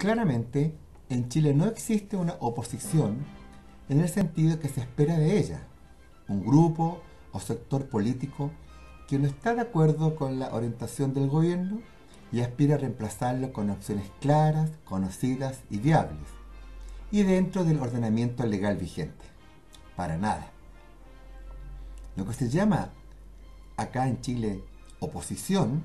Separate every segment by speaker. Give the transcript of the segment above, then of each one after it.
Speaker 1: Claramente, en Chile no existe una oposición en el sentido que se espera de ella, un grupo o sector político que no está de acuerdo con la orientación del gobierno y aspira a reemplazarlo con opciones claras, conocidas y viables, y dentro del ordenamiento legal vigente. Para nada. Lo que se llama acá en Chile oposición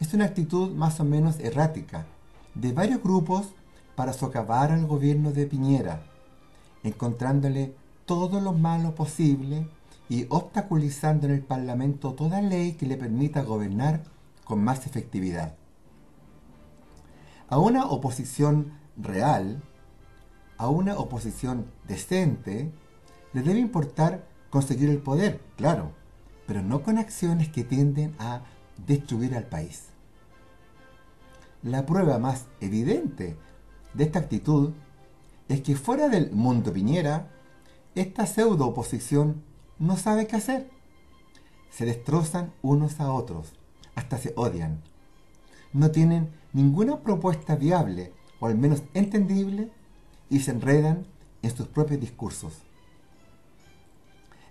Speaker 1: es una actitud más o menos errática de varios grupos para socavar al gobierno de Piñera, encontrándole todo lo malo posible y obstaculizando en el Parlamento toda ley que le permita gobernar con más efectividad. A una oposición real, a una oposición decente, le debe importar conseguir el poder, claro, pero no con acciones que tienden a destruir al país. La prueba más evidente de esta actitud es que fuera del mundo Piñera, esta pseudo oposición no sabe qué hacer. Se destrozan unos a otros, hasta se odian. No tienen ninguna propuesta viable, o al menos entendible, y se enredan en sus propios discursos.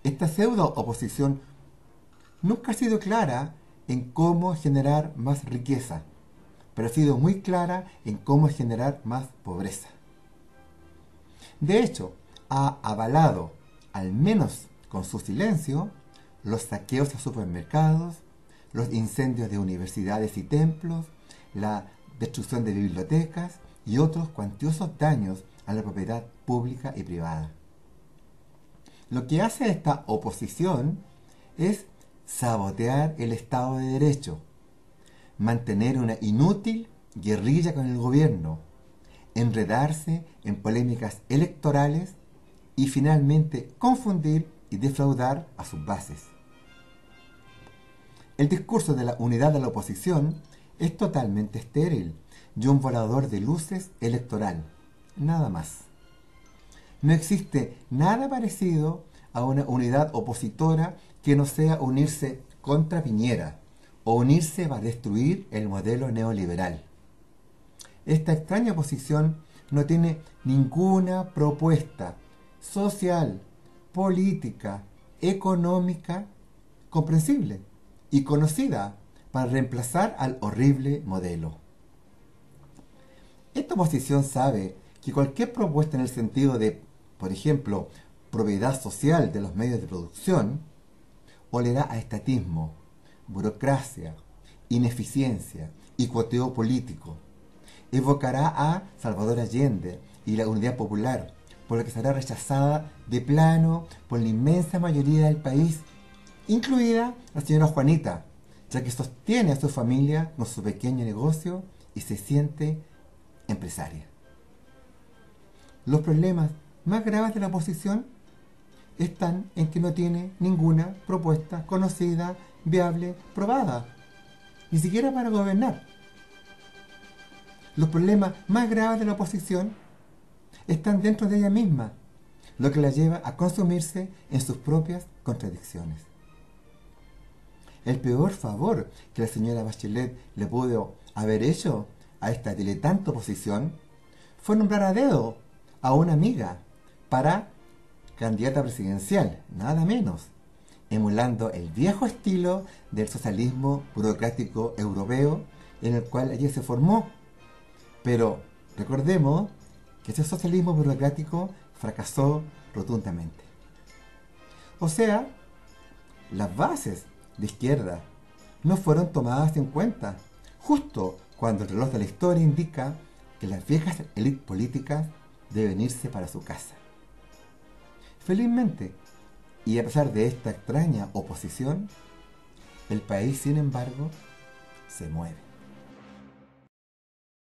Speaker 1: Esta pseudo oposición nunca ha sido clara en cómo generar más riqueza, pero ha sido muy clara en cómo generar más pobreza. De hecho, ha avalado, al menos con su silencio, los saqueos a supermercados, los incendios de universidades y templos, la destrucción de bibliotecas y otros cuantiosos daños a la propiedad pública y privada. Lo que hace esta oposición es sabotear el Estado de Derecho, mantener una inútil guerrilla con el gobierno, enredarse en polémicas electorales y finalmente confundir y defraudar a sus bases. El discurso de la unidad de la oposición es totalmente estéril y un volador de luces electoral, nada más. No existe nada parecido a una unidad opositora que no sea unirse contra Piñera o unirse va a destruir el modelo neoliberal. Esta extraña posición no tiene ninguna propuesta social, política, económica comprensible y conocida para reemplazar al horrible modelo. Esta oposición sabe que cualquier propuesta en el sentido de, por ejemplo, propiedad social de los medios de producción, olerá a estatismo, burocracia, ineficiencia y cuoteo político. Evocará a Salvador Allende y la Unidad Popular, por lo que será rechazada de plano por la inmensa mayoría del país, incluida la señora Juanita, ya que sostiene a su familia con su pequeño negocio y se siente empresaria. Los problemas más graves de la oposición están en que no tiene ninguna propuesta conocida viable, probada, ni siquiera para gobernar. Los problemas más graves de la oposición están dentro de ella misma, lo que la lleva a consumirse en sus propias contradicciones. El peor favor que la señora Bachelet le pudo haber hecho a esta diletante oposición fue nombrar a dedo a una amiga para candidata presidencial, nada menos emulando el viejo estilo del socialismo burocrático europeo en el cual allí se formó. Pero recordemos que ese socialismo burocrático fracasó rotundamente. O sea, las bases de izquierda no fueron tomadas en cuenta, justo cuando el reloj de la historia indica que las viejas élites políticas deben irse para su casa. Felizmente, y a pesar de esta extraña oposición, el país, sin embargo, se mueve.